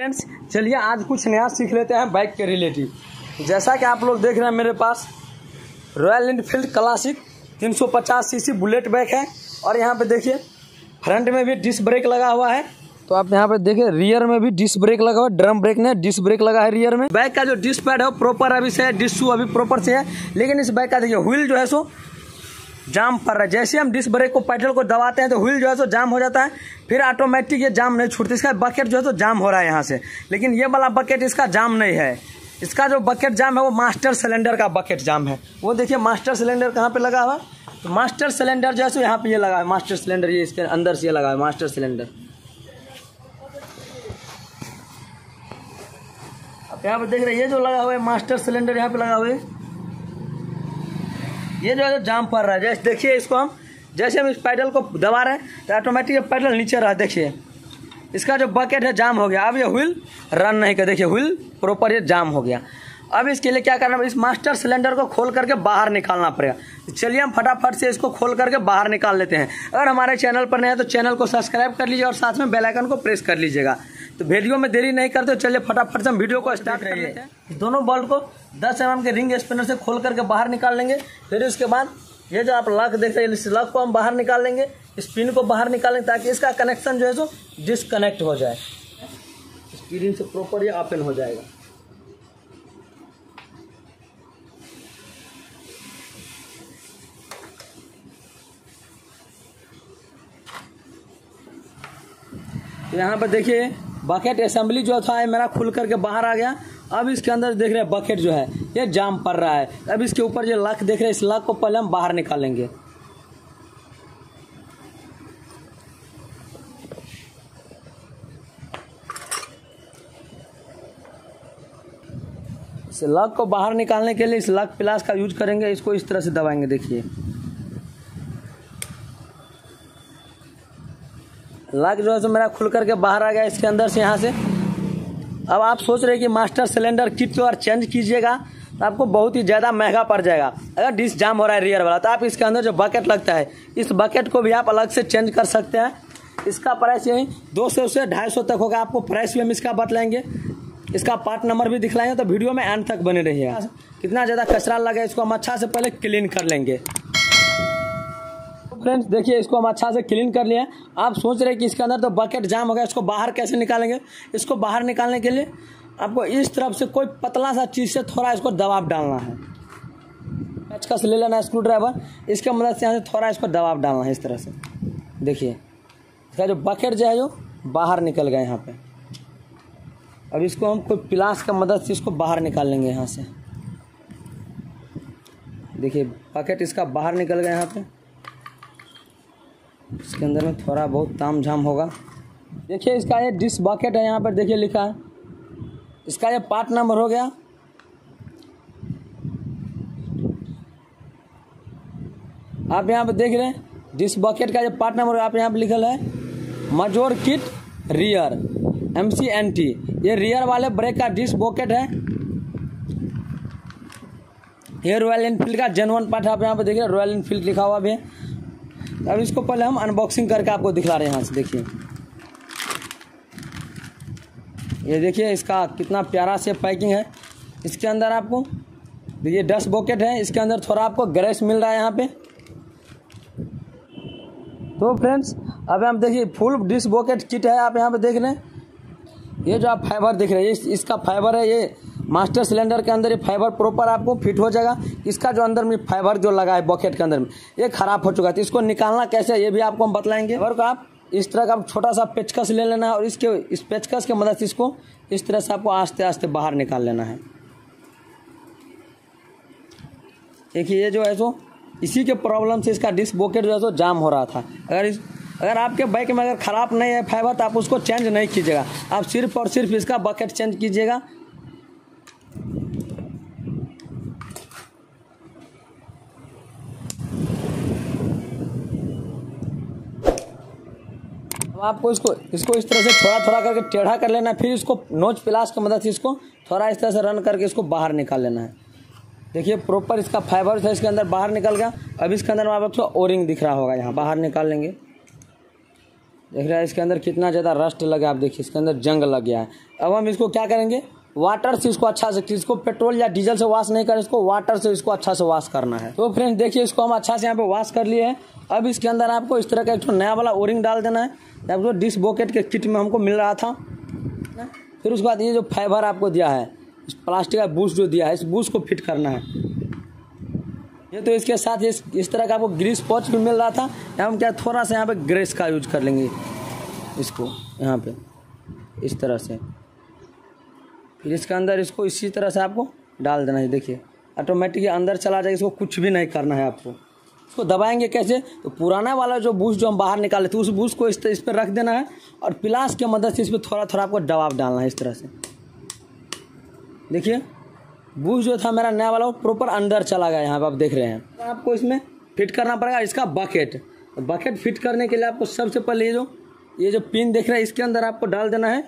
Friends चलिए आज कुछ नया सीख लेते हैं बाइक के रिलेटिव जैसा कि आप लोग देख रहे हैं मेरे पास Royal Enfield classic 350 CC bullet bike है। और यहाँ पे देखिए फ्रंट में भी डिस्क ब्रेक लगा हुआ है। तो आप यहाँ पे देखिए रियर में भी डिस्क ब्रेक लगा हुआ है ड्रम ब्रेक नहीं डिस्क ब्रेक लगा है रियर में। बाइक का जो डिस्क पैड है प्रॉपर अभी से है डिस्क शू अभी प्रॉपर से है। लेकिन इस बाइक का देखिए व्हील जो है सो जाम पड़ रहा है। जैसे हम डिस्क ब्रेक को पेडल को दबाते हैं तो व्हील जो है सो जाम हो जाता है। फिर ऑटोमेटिक ये जाम नहीं छूटती। इसका बकेट जो है तो जाम हो रहा है यहाँ से। लेकिन ये वाला बकेट इसका जाम नहीं है। इसका जो बकेट जाम है वो मास्टर सिलेंडर का बकेट जाम है। वो देखिए मास्टर सिलेंडर कहाँ पे लगा हुआ? तो मास्टर सिलेंडर जो है सो यहाँ पे ये लगा है। मास्टर सिलेंडर ये इसके अंदर से ये लगा है। मास्टर सिलेंडर यहाँ पे देख रहे हैं, ये जो लगा हुआ है मास्टर सिलेंडर यहाँ पे लगा हुआ है। ये जो है तो जाम पड़ रहा है। जैसे देखिए इसको हम, जैसे हम इस पैडल को दबा रहे हैं तो ऑटोमेटिक पैडल नीचे रहा देखिए, इसका जो बकेट है, जाम हो गया। अब ये व्हील रन नहीं कर, देखिए व्हील प्रॉपर ये जाम हो गया। अब इसके लिए क्या करना है इस मास्टर सिलेंडर को खोल करके बाहर निकालना पड़ेगा। चलिए हम फटाफट से इसको खोल करके बाहर निकाल लेते हैं। अगर हमारे चैनल पर नहीं है तो चैनल को सब्सक्राइब कर लीजिए और साथ में बेलाइकन को प्रेस कर लीजिएगा। तो वीडियो में देरी नहीं करते चलिए फटाफट से हम वीडियो को स्टार्ट कर लेते हैं दोनों बॉल्ट को 10 एम के रिंग स्पिनर से खोल करके बाहर निकाल लेंगे। फिर उसके बाद ये जो आप लक देख रहे हैं इस लॉक को हम बाहर निकाल लेंगे। स्पिन को बाहर निकालेंगे ताकि इसका कनेक्शन जो है सो डिसकनेक्ट हो जाए। स्पीडिंग से प्रॉपर ये ओपन हो जाएगा। यहाँ पर देखिए बकेट असेंबली जो था मेरा खुल करके बाहर आ गया। अब इसके अंदर देख रहे हैं बकेट जो है, ये जाम पड़ रहा है। अब इसके ऊपर जो लक देख रहे हैं, इस लक को पहले हम बाहर निकालेंगे। इस लक को बाहर निकालने के लिए इस लक प्लास का यूज़ करेंगे, इसको इस तरह से दबाएँगे, देखिए। लक जो है तो मेरा खुल करके बाहर आ गया इसके अंदर से यहाँ से। अब आप सोच रहे कि मास्टर सिलेंडर किट जो चेंज कीजिएगा तो आपको बहुत ही ज़्यादा महँगा पड़ जाएगा। अगर डिस्क जाम हो रहा है रियर वाला तो आप इसके अंदर जो बकेट लगता है, इस बकेट को भी आप अलग से चेंज कर सकते हैं। इसका प्राइस यही दो सौ से ढाई सौ तक होगा। आपको प्राइस भी हम इसका बतलाएँगे। इसका पार्ट नंबर भी दिखलाएँगे तो वीडियो में एंड तक बने रहिएगा कितना ज़्यादा कचरा लगे इसको हम अच्छा से पहले क्लीन कर लेंगे। फ्रेंड्स, देखिए, इसको हम अच्छा से क्लीन कर लिए आप सोच रहे कि इसके अंदर तो बकेट जाम हो गया, इसको बाहर कैसे निकालेंगे? इसको बाहर निकालने के लिए आपको इस तरफ़ से कोई पतला सा चीज़ से थोड़ा इसको दबाव डालना है। पेचकस ले लेना स्क्रू ड्राइवर इसके मदद से यहाँ से थोड़ा इसको दबाव डालना है इस तरह से। देखिए, इसका जो बकेट जो है, जो बाहर निकल गया यहाँ पे। अब इसको हम कोई प्लास का मदद से इसको बाहर निकाल लेंगे यहाँ से। देखिए बकेट इसका बाहर निकल गया यहाँ पे। इसके अंदर में थोड़ा बहुत ताम झाम होगा। देखिए, इसका ये डिस बकेट है, यहाँ पर देखिए लिखा है। इसका ये पार्ट नंबर हो गया। आप यहाँ पे देख रहे हैं डिस बकेट का जो पार्ट नंबर आप यहाँ पे लिखल है। Major kit rear M C N T ये रियर वाले ब्रेक का डिस बॉकेट है। ये रॉयल इनफील्ड का जेनवन पार्ट आप यहाँ पे देख रहे हैं रॉयल इनफील्ड लिखा हुआ भी है। अब इसको पहले हम अनबॉक्सिंग करके आपको दिखला रहे हैं यहाँ से देखिए। ये देखिए इसका कितना प्यारा से पैकिंग है। इसके अंदर आपको ये डस्ट बॉकेट है। इसके अंदर थोड़ा आपको गैस मिल रहा है यहाँ पे। तो फ्रेंड्स अब हम देखिए फुल डिश बॉकेट किट है आप यहाँ पे देख रहे हैं। ये जो आप फाइबर देख रहे हैं इस, इसका फाइबर है ये मास्टर सिलेंडर के अंदर ये फाइबर प्रॉपर आपको फिट हो जाएगा। इसका जो अंदर में फाइबर जो लगा है बॉकेट के अंदर में, ये खराब हो चुका है। तो इसको निकालना कैसे ये भी आपको हम बतलाएँगे। और आप इस तरह का छोटा सा पेचकस ले लेना है और इसके, इस पेचकस की मदद से इसको इस तरह से आपको आस्ते आस्ते बाहर निकाल लेना है। देखिए, ये जो है सो, इसी के प्रॉब्लम से इसका डिस्क बॉकेट जो है सो जाम हो रहा था। अगर इस, अगर आपके बाइक में अगर ख़राब नहीं है फाइबर तो आप उसको चेंज नहीं कीजिएगा। आप सिर्फ़ और सिर्फ़ इसका बकेट चेंज कीजिएगा। अब आपको इसको इसको इस तरह से थोड़ा थोड़ा करके टेढ़ा कर लेना है, फिर इसको नोच प्लास की मदद से इसको थोड़ा इस तरह से रन करके इसको बाहर निकाल लेना है। देखिए प्रॉपर इसका फाइबर था, इसके अंदर बाहर निकल गया। अब इसके अंदर आप थोड़ा ओरिंग दिख रहा होगा यहाँ, बाहर निकाल लेंगे। देख रहे हैं, इसके अंदर कितना ज़्यादा रस्ट लगा, आप देखिए, इसके अंदर जंग लग गया है। अब हम इसको क्या करेंगे? वाटर से इसको अच्छा से इसको पेट्रोल या डीजल से वॉश नहीं करें इसको वाटर से इसको अच्छा से वॉश करना है। तो फ्रेंड्स देखिए, इसको हम अच्छा से यहाँ पे वॉश कर लिए हैं। अब इसके अंदर आपको इस तरह का एक नया वाला ओरिंग डाल देना है। आपको डिस बॉकेट के किट में हमको मिल रहा था। फिर उसके बाद ये जो फाइबर आपको दिया है, इस प्लास्टिक का बूस जो दिया है, इस बूस को फिट करना है। ये तो इसके साथ इस इस तरह का आपको ग्रीस पॉच भी मिल रहा था। या हम क्या थोड़ा सा यहाँ पे ग्रेस का यूज़ कर लेंगे इसको, यहाँ पे। इस तरह से। फिर इसके अंदर इसको इसी तरह से आपको डाल देना है देखिए। ऑटोमेटिक अंदर चला जाएगा इसको कुछ भी नहीं करना है आपको। इसको दबाएँगे कैसे? तो पुराना वाला जो बूस जो हम बाहर निकाले थे उस बूस को इस, इस पर रख देना है और प्लास की मदद से इस पर थोड़ा थोड़ा आपको दबाव डालना है इस तरह से। देखिए बूस जो था मेरा नया वाला वो प्रॉपर अंदर चला गया यहाँ पर आप देख रहे हैं। तो आपको इसमें फिट करना पड़ेगा इसका बकेट बकेट फिट करने के लिए आपको सबसे पहले ये जो ये जो पिन देख रहे हैं इसके अंदर आपको डाल देना है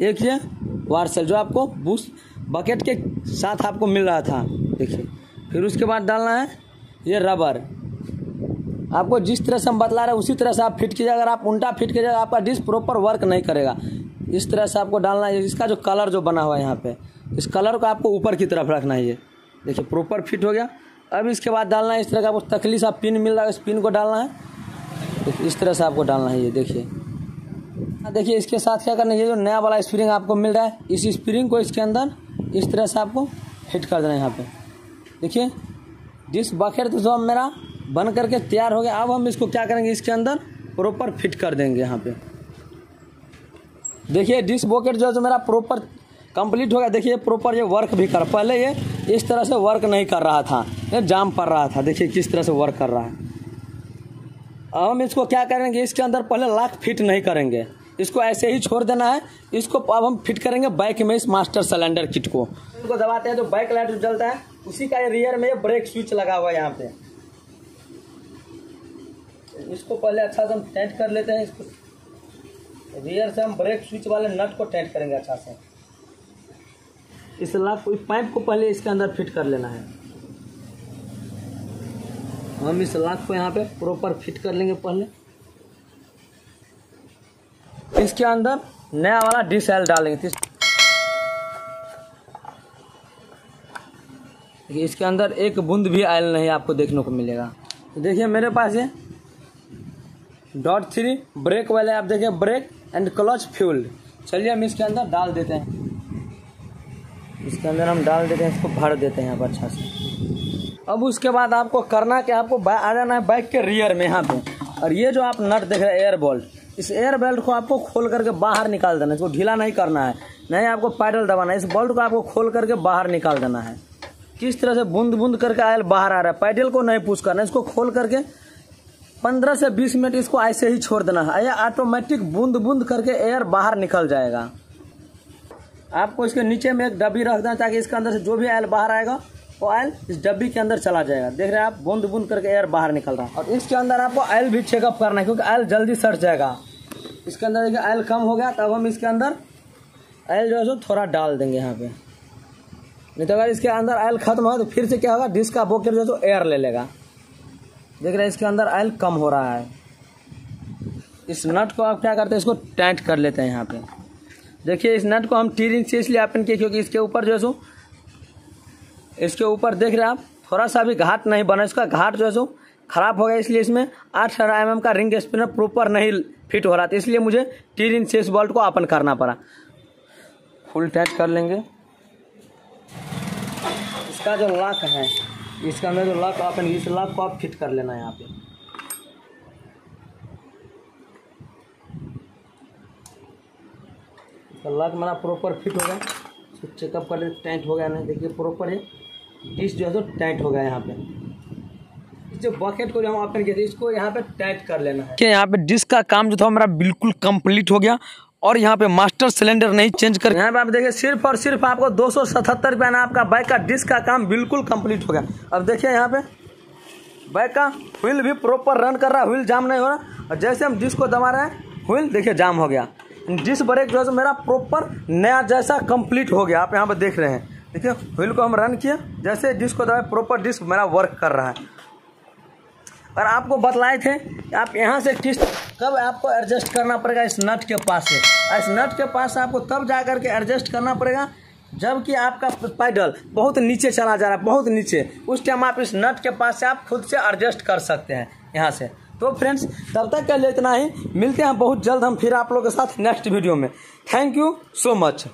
एक ये वार्सल, जो आपको बूस बकेट के साथ आपको मिल रहा था। देखिए, फिर उसके बाद डालना है ये रबर। आपको जिस तरह से हम बतला रहे उसी तरह से आप फिट कीजिए। अगर आप उल्टा फिट कीजिएगा, आपका डिस्क प्रॉपर वर्क नहीं करेगा। इस तरह से आपको डालना है, इसका जो कलर जो बना हुआ है यहाँ पे, इस कलर को आपको ऊपर की तरफ़ रखना है ये। देखिए प्रॉपर फिट हो गया। अब इसके बाद डालना है, इस तरह का आपको तकली सा पिन मिल रहा है इस पिन को डालना है। इस तरह से आपको डालना है ये, देखिए। देखिए, इसके साथ क्या करना है? ये जो नया वाला स्प्रिंग आपको मिल रहा है, इस स्प्रिंग को इसके अंदर इस तरह से आपको फिट कर देना है यहाँ पे। देखिए डिस बकेट जो मेरा बन करके तैयार हो गया, अब हम इसको क्या करेंगे? इसके अंदर प्रॉपर फिट कर देंगे यहाँ पे। देखिए डिस बॉकेट जो है तो मेरा प्रॉपर कंप्लीट हो गया, देखिए प्रॉपर ये वर्क भी कर, पहले ये इस तरह से वर्क नहीं कर रहा था, ये जाम पड़ रहा था, देखिए, किस तरह से वर्क कर रहा है। अब हम इसको क्या करेंगे? इसके अंदर पहले लाख फिट नहीं करेंगे। इसको ऐसे ही छोड़ देना है। इसको अब हम फिट करेंगे बाइक में इस मास्टर सिलेंडर किट को। इसको दबाते हैं जो बाइक लाइट जलता है, उसी का रियर में ब्रेक स्विच लगा हुआ है यहाँ पे। इसको पहले अच्छा से हम टाइट कर लेते हैं, इसको रियर से हम ब्रेक स्विच वाले नट को टाइट करेंगे अच्छा से। इस लाख पाइप को पहले इसके अंदर फिट कर लेना है। हम इस लाख को यहाँ पे प्रॉपर फिट कर लेंगे पहले। इसके अंदर नया वाला डिश एल डालेंगे। देखिए, इसके अंदर एक बूंद भी आयल नहीं आपको देखने को मिलेगा। तो देखिए, मेरे पास ये डॉट थ्री ब्रेक वाले आप देखिए, ब्रेक एंड क्लच फ्यूल। चलिए, हम इसके अंदर डाल देते हैं। इसके अंदर हम डाल देते हैं, इसको भर देते हैं यहाँ पर अच्छा से। अब उसके बाद आपको करना क्या आपको आ जाना है बाइक के रियर में यहाँ पे। और ये जो आप नट देख रहे हैं, एयर बोल्ट इस एयर बेल्ट को आपको खोल करके बाहर निकाल देना है। इसको ढीला नहीं करना है। नहीं, आपको पैडल दबाना है। इस बोल्ट को आपको खोल करके बाहर निकाल देना है। किस तरह से बूंद बूंद करके आयल बाहर आ रहा है? पैडल को नहीं पुश करना इसको खोल करके पंद्रह से बीस मिनट इसको ऐसे ही छोड़ देना है। यह ऑटोमेटिक बूंद बूंद करके एयर बाहर निकल जाएगा। आपको इसके नीचे में एक डब्बी रख देना ताकि इसके अंदर से जो भी आयल बाहर आएगा वो आयल इस डब्बी के अंदर चला जाएगा। देख रहे हैं आप, बूंद बूंद करके एयर बाहर निकल रहा है। और इसके अंदर आपको आयल भी चेकअप करना है, क्योंकि आयल जल्दी सट जाएगा। इसके अंदर देखिए आयल कम हो गया, तब हम इसके अंदर आयल जो है सो थोड़ा डाल देंगे यहाँ पे। नहीं तो अगर इसके अंदर आयल खत्म हो तो फिर से क्या होगा डिस्क का बोकर जो है एयर ले लेगा। देख रहे हैं, इसके अंदर आयल कम हो रहा है। इस नट को आप क्या करते हैं, इसको टाइट कर लेते हैं यहाँ पे। देखिए, इस नट को हम टीरिंग से इसलिए अपन किए, क्योंकि इसके ऊपर जो है सो इसके ऊपर देख रहे हैं आप थोड़ा सा भी घाट नहीं बना, इसका घाट जो है सो खराब हो गया, इसलिए इसमें आठ एम एम का रिंग स्पिनर प्रॉपर नहीं फिट हो रहा था, इसलिए मुझे टीरिंग से इस बॉल्ट को अपन करना पड़ा। फुल टैच कर लेंगे। इसका जो लॉक है, इसका अंदर जो लॉक अपन इस लॉक को आप फिट कर लेना है यहाँ पे। लॉक मेरा प्रॉपर फिट हो गया। चेकअप कर ले टाइट हो गया नहीं देखिए प्रॉपर है। डिश जो है तो टाइट हो गया यहाँ पे। जो बकेट को जो हम ओपन किए थे इसको यहाँ पे टाइट कर लेना है। यहाँ पे डिस्क का काम जो था मेरा बिल्कुल कंप्लीट हो गया और यहाँ पे मास्टर सिलेंडर नहीं चेंज कर यहाँ पे आप देखिए सिर्फ़ और सिर्फ़ आपको दो सौ सतहत्तर रुपया ना आपका बाइक का डिस्क का काम बिल्कुल कंप्लीट हो गया। अब देखिए यहाँ पे बाइक का व्हील भी प्रॉपर रन कर रहा है व्हील जाम नहीं हो रहा। और जैसे हम डिस्क को दबा रहे हैं व्हील देखिए जाम हो गया। डिस्क ब्रेक जो है मेरा प्रॉपर नया जैसा कंप्लीट हो गया। आप यहाँ पे देख रहे हैं। देखिए व्हील को हम रन किए जैसे डिस्क को दबाए प्रॉपर डिस्क मेरा वर्क कर रहा है। और आपको बतलाए थे, आप यहाँ से किस कब आपको एडजस्ट करना पड़ेगा इस नट के पास से? इस नट के पास से आपको तब जा करके एडजस्ट करना पड़ेगा जबकि आपका पैडल बहुत नीचे चला जा रहा है, बहुत नीचे। उस टाइम आप इस नट के पास से आप खुद से एडजस्ट कर सकते हैं, यहाँ से। तो फ्रेंड्स तब तक के लिए इतना ही। मिलते हैं बहुत जल्द हम फिर आप लोगों के साथ नेक्स्ट वीडियो में। Thank you so much